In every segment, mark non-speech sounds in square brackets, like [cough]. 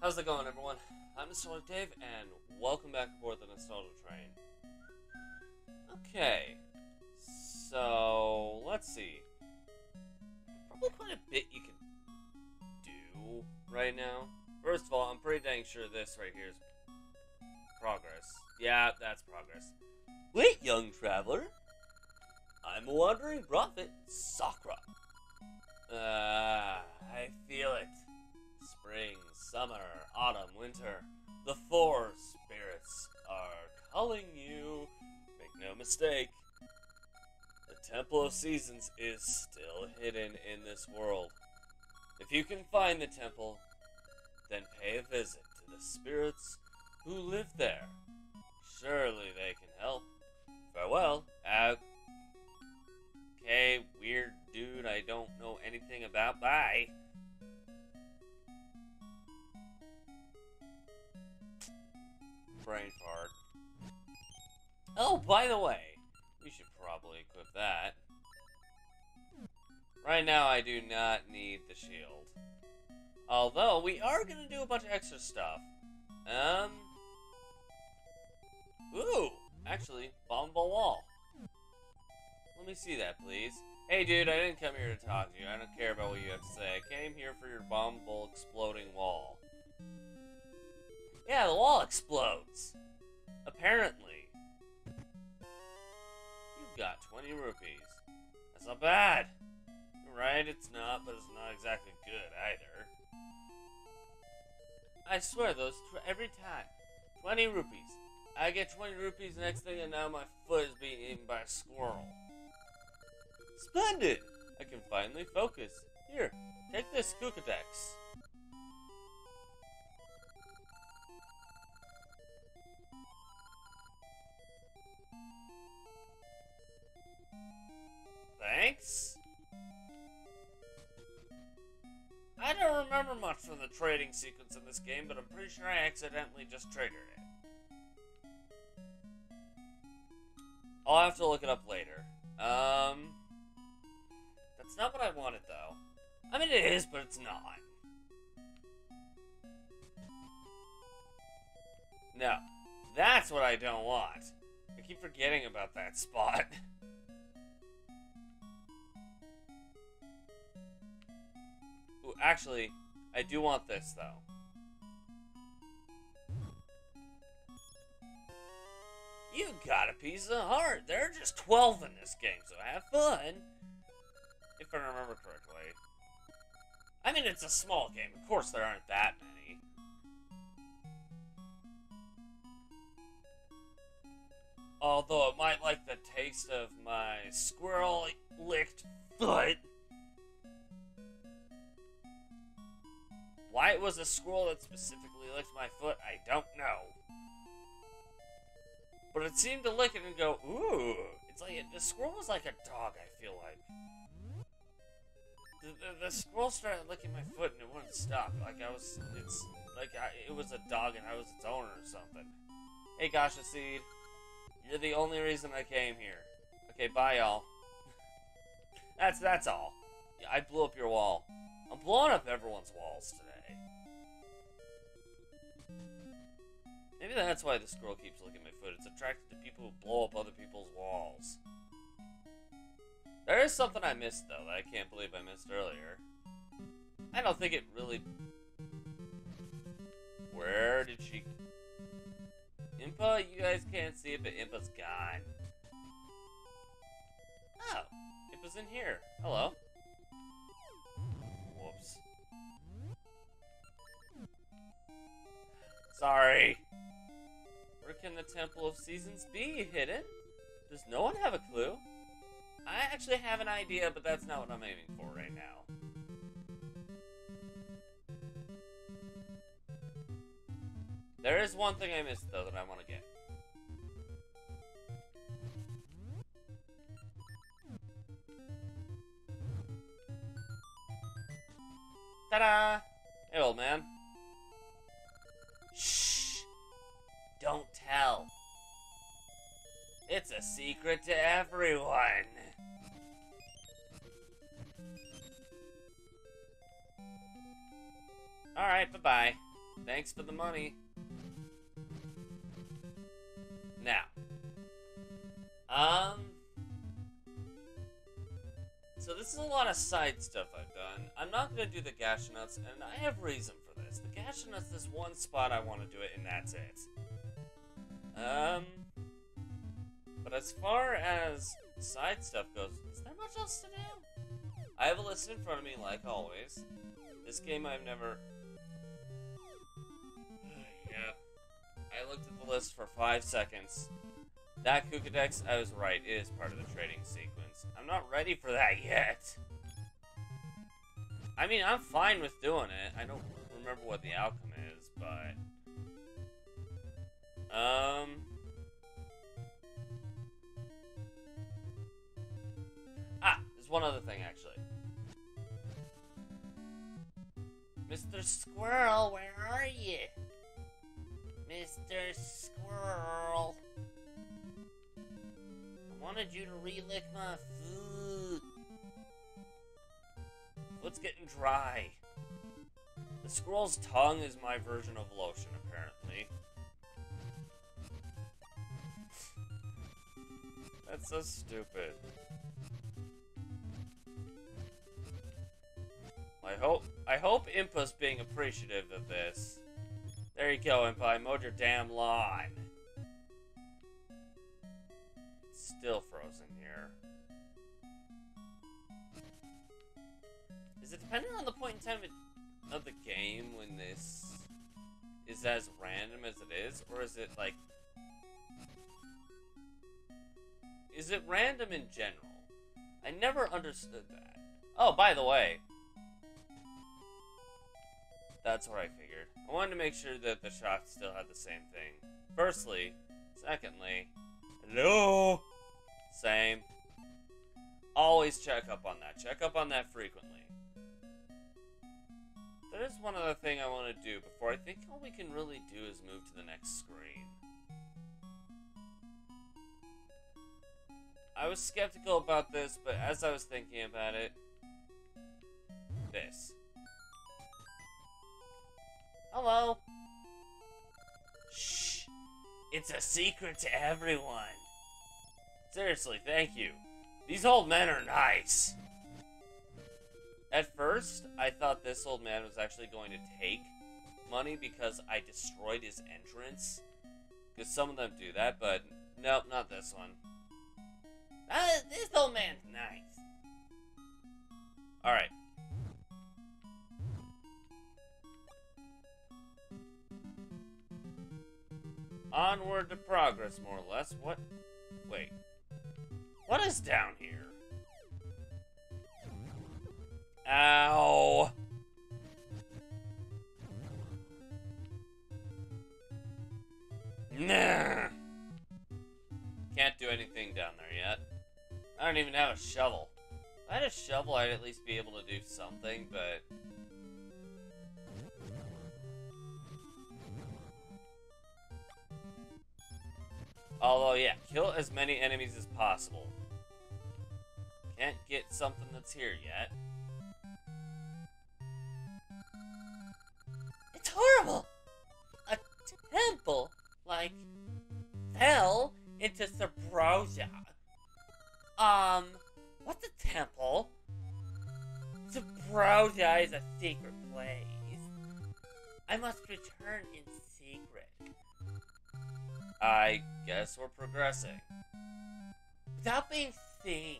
How's it going, everyone? I'm Nostalgic Dave, and welcome back aboard the Nostalgia Train. Okay, so let's see. Probably quite a bit you can do right now. First of all, I'm pretty dang sure this right here is progress. Yeah, that's progress. Wait, young traveler. I'm a wandering prophet, Sakura. Ah, I feel it. Spring, summer, autumn, winter. The four spirits are calling you. Make no mistake. The Temple of Seasons is still hidden in this world. If you can find the temple, then pay a visit to the spirits who live there. Surely they can help. Farewell. Uh, okay, weird dude I don't know anything about. Bye. Brain fart. Oh, by the way, we should probably equip that. Right now, I do not need the shield. Although, we are going to do a bunch of extra stuff. Um. Ooh! Actually, bombable wall. Let me see that, please. Hey, dude, I didn't come here to talk to you. I don't care about what you have to say. I came here for your bombable exploding wall. Yeah, the wall explodes. Apparently. You've got 20 rupees. That's not bad. Right, it's not, but it's not exactly good either. I swear, those every time. 20 rupees. I get 20 rupees next thing, and now my foot is being eaten by a squirrel. Splendid! I can finally focus. Here, take this Cuccodex. From the trading sequence in this game, but I'm pretty sure I accidentally just triggered it. I'll have to look it up later. Um, that's not what I wanted, though. I mean, it is, but it's not. No, that's what I don't want. I keep forgetting about that spot. [laughs] Ooh, actually, I do want this, though. You got a piece of heart. There are just 12 in this game, so have fun. If I remember correctly. I mean, it's a small game. Of course, there aren't that many. Although it might like the taste of my squirrel licked foot. Why it was a squirrel that specifically licked my foot, I don't know. But it seemed to lick it and go, ooh. It's like, the squirrel was like a dog, I feel like. The, the, the squirrel started licking my foot and it wouldn't stop. Like I was, it's, like I, it was a dog and I was its owner or something. Hey, Gasha Seed. You're the only reason I came here. Okay, bye, y'all. [laughs] that's, that's all. I blew up your wall. I'm blowing up everyone's walls today. Maybe that's why the squirrel keeps looking at my foot. It's attracted to people who blow up other people's walls. There is something I missed, though, that I can't believe I missed earlier. I don't think it really... Where did she... Impa, you guys can't see it, but Impa's gone. Oh, Impa's in here. Hello. Whoops. Sorry. Can the Temple of Seasons be hidden? Does no one have a clue? I actually have an idea, but that's not what I'm aiming for right now. There is one thing I missed, though, that I want to get. Ta-da! Hey, old man. Shh! Don't tell. It's a secret to everyone. Alright, bye-bye. Thanks for the money. Now. Um. So this is a lot of side stuff I've done. I'm not gonna do the Gasha Nuts, and I have reason for this. The Gasha Nuts, this one spot I want to do it, and that's it. Um. But as far as side stuff goes, is there much else to do? I have a list in front of me, like always. This game I've never. [sighs] yeah. I looked at the list for five seconds. That Cuccodex, I was right, is part of the trading sequence. I'm not ready for that [laughs] yet. I mean, I'm fine with doing it. I don't remember what the outcome is, but... Um... Ah, there's one other thing, actually. Mr. Squirrel, where are you? Mr. Squirrel. I wanted you to relick my food. Foot's getting dry. The squirrel's tongue is my version of lotion, apparently. That's so stupid. I hope I hope Impa's being appreciative of this. There you go, Impa. I mowed your damn lawn. It's still frozen here. Is it depending on the point in time of the game when this is as random as it is, or is it like is it random in general? I never understood that. Oh, by the way, that's what I figured. I wanted to make sure that the shots still had the same thing. Firstly. Secondly. Hello? Same. Always check up on that. Check up on that frequently. There's one other thing I want to do before I think all we can really do is move to the next screen. I was skeptical about this, but as I was thinking about it, this. Hello. Shh. It's a secret to everyone. Seriously, thank you. These old men are nice. At first, I thought this old man was actually going to take money because I destroyed his entrance. Because some of them do that, but nope, not this one. Uh, this old man's nice. Alright. Onward to progress, more or less. What? Wait. What is down here? Ow! Nah! Can't do anything down there yet. I don't even have a shovel. If I had a shovel, I'd at least be able to do something, but... Although, yeah, kill as many enemies as possible. Can't get something that's here yet. It's horrible! A temple, like, fell into Subrosia. Um, what's a temple? Subrosia is a secret place. I must return in secret. I guess we're progressing. Without being seen.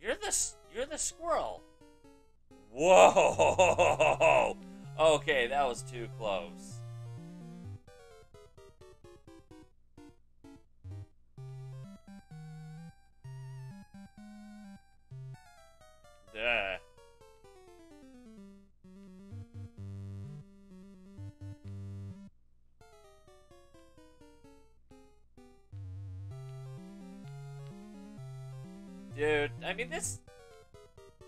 You're the you're the squirrel. Whoa! [laughs] Okay, that was too close. Dude, I mean this...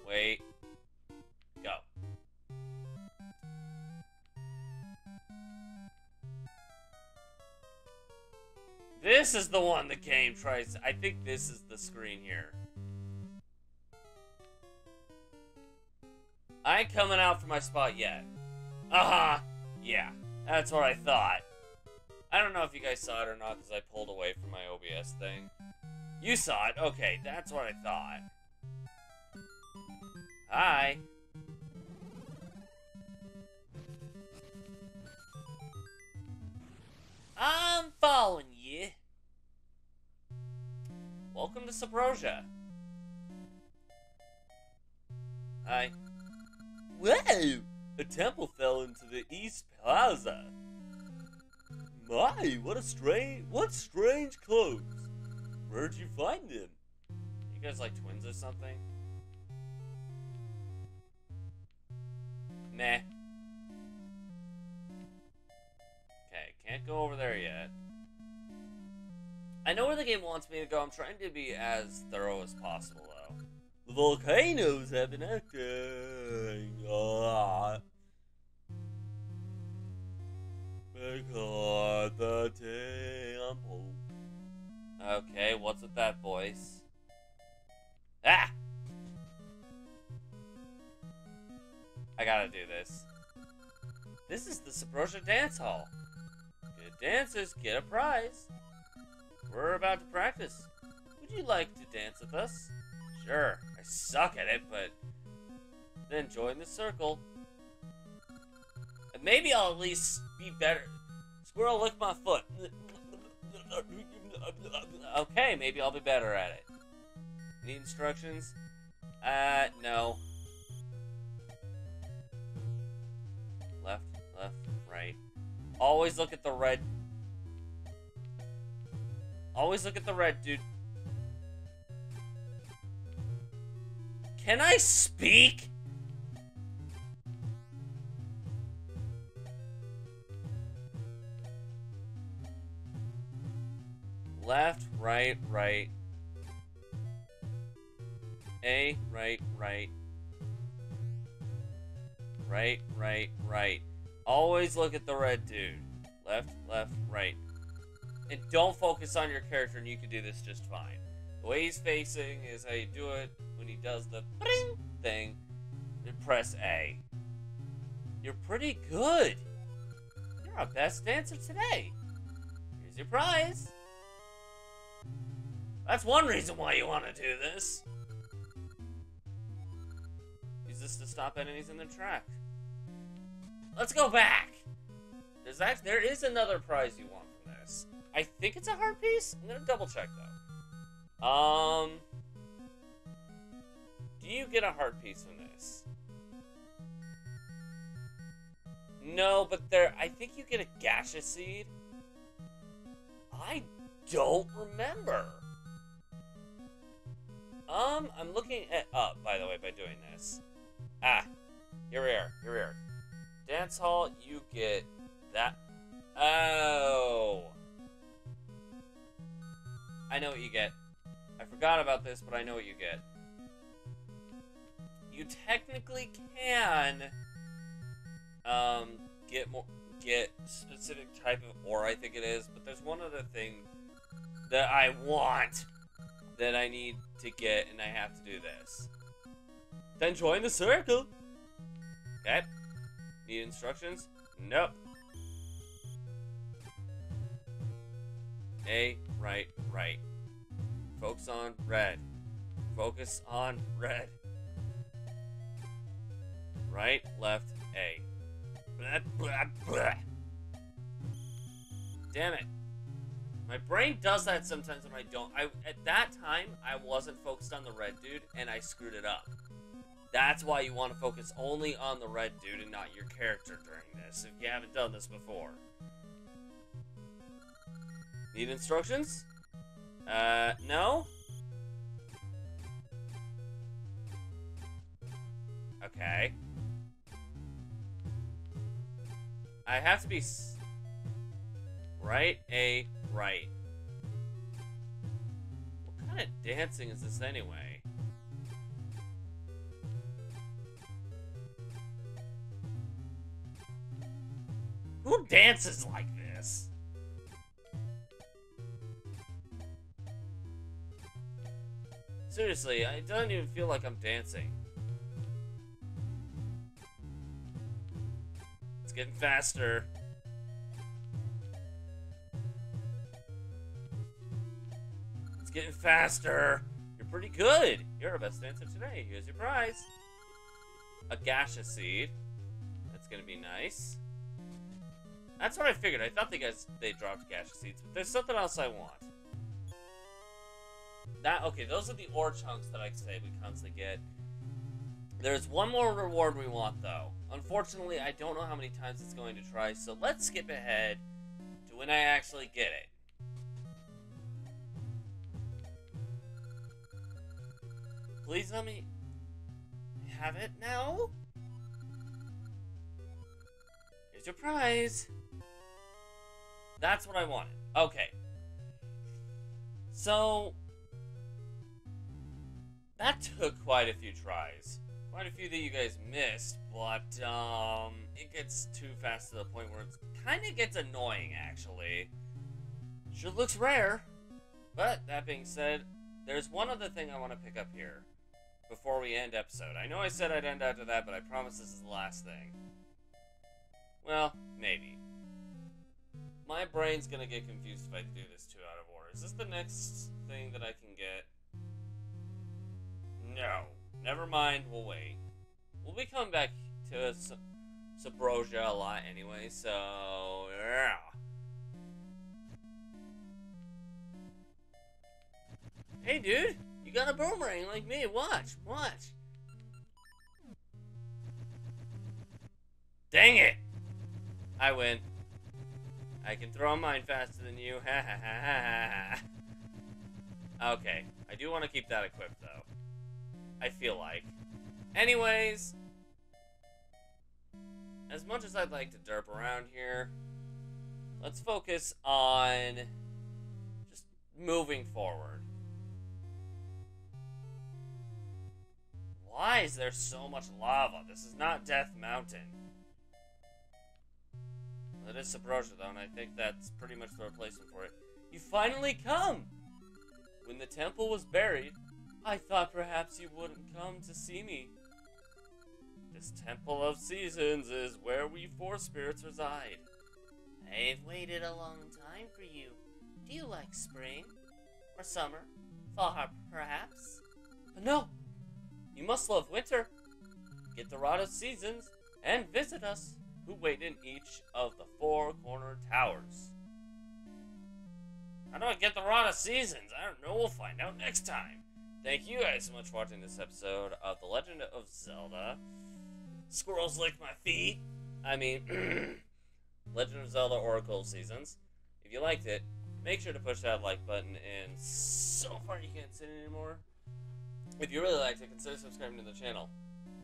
Wait. Go. This is the one the game tries... I think this is the screen here. I ain't coming out from my spot yet. Uh-huh. Yeah, that's what I thought. I don't know if you guys saw it or not because I pulled away from my OBS thing. You saw it? Okay, that's what I thought. Hi. I'm following you. Welcome to Subrosia. Hi. Whoa! A temple fell into the East Plaza. My, what a strange, what strange clothes. Where'd you find them? You guys like twins or something? Nah. Okay, can't go over there yet. I know where the game wants me to go. I'm trying to be as thorough as possible, though. The volcanoes have been acting. Because the temple. Okay, what's with that voice? Ah! I gotta do this. This is the Subrosia Dance Hall. Good dancers get a prize. We're about to practice. Would you like to dance with us? Sure, suck at it, but then join the circle. And maybe I'll at least be better. Squirrel, lick my foot. Okay, maybe I'll be better at it. Need instructions? Uh, no. Left, left, right. Always look at the red. Always look at the red, dude. Can I speak? Left, right, right. A, right, right. Right, right, right. Always look at the red dude. Left, left, right. And don't focus on your character, and you can do this just fine. The way he's facing is how you do it when he does the thing. And press A. You're pretty good. You're our best dancer today. Here's your prize. That's one reason why you want to do this. Use this to stop enemies in their track. Let's go back. There's actually, there is another prize you want from this. I think it's a heart piece. I'm gonna double check though. Um, do you get a heart piece from this? No, but there. I think you get a Gasha Seed. I don't remember. Um, I'm looking it up, by the way, by doing this. Ah, here we are, here we are. Dance hall, you get that. Oh. I know what you get. I forgot about this, but I know what you get. You technically can um, get more, get specific type of ore, I think it is, but there's one other thing that I want that I need to get, and I have to do this. Then join the circle. Okay. Need instructions? Nope. A, right, right. Focus on red. Focus on red. Right, left, A. Blah, blah, blah. Damn it. My brain does that sometimes when I don't. I At that time, I wasn't focused on the red dude, and I screwed it up. That's why you want to focus only on the red dude and not your character during this, if you haven't done this before. Need instructions? Uh, no? Okay. I have to be... right, A, right. What kind of dancing is this anyway? Who dances like this? Seriously, it doesn't even feel like I'm dancing. It's getting faster. It's getting faster. You're pretty good. You're our best dancer today. Here's your prize. A Gasha Seed. That's gonna be nice. That's what I figured. I thought they guys they dropped Gasha Seeds, but there's something else I want. That okay, those are the ore chunks that I say we constantly get. There's one more reward we want though. Unfortunately, I don't know how many times it's going to try, so let's skip ahead to when I actually get it. Please let me have it now. Here's your prize. That's what I wanted. Okay. So, that took quite a few tries. Quite a few that you guys missed, but um, it gets too fast to the point where it kind of gets annoying, actually. Sure looks rare, but that being said, there's one other thing I want to pick up here before we end episode. I know I said I'd end after that, but I promise this is the last thing. Well, maybe. My brain's gonna get confused if I do this two out of order. Is this the next thing that I can get? No. Never mind, we'll wait. We'll be coming back to Subrosia a lot anyway, so... Yeah. Hey, dude! You got a boomerang like me. Watch, watch. Dang it! I win. I can throw mine faster than you. Ha ha ha ha ha. Okay, I do want to keep that equipped though. I feel like. Anyways, as much as I'd like to derp around here, let's focus on just moving forward. Why is there so much lava? This is not Death Mountain. It is Subrosia, though, and I think that's pretty much the replacement for it. You finally come! When the temple was buried, I thought perhaps you wouldn't come to see me. This Temple of Seasons is where we four spirits reside. I've waited a long time for you. Do you like spring? Or summer? Fall, perhaps? No! You must love winter. Get the Rod of Seasons and visit us who wait in each of the four corner towers. How do I get the Rod of Seasons? I don't know. We'll find out next time. Thank you guys so much for watching this episode of The Legend of Zelda. Squirrels lick my feet. I mean, [clears throat] Legend of Zelda Oracle Seasons. If you liked it, make sure to push that like button. And so far, you can't sit anymore. If you really liked it, consider subscribing to the channel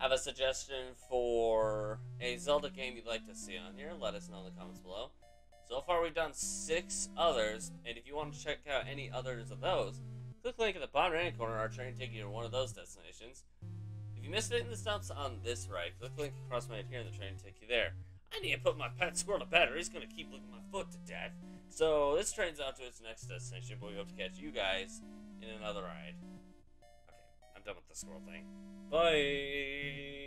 have a suggestion for a Zelda game you'd like to see on here, let us know in the comments below. So far, we've done six others, and if you want to check out any others of those, click the link at the bottom right corner. Our train take you to one of those destinations. If you missed it in the stumps on this right, click the link across my head here, and the train take you there. I need to put my pet squirrel to bed, or he's going to keep licking my foot to death. So this train's out to its next destination, but we hope to catch you guys in another ride. Okay, I'm done with the squirrel thing. Bye.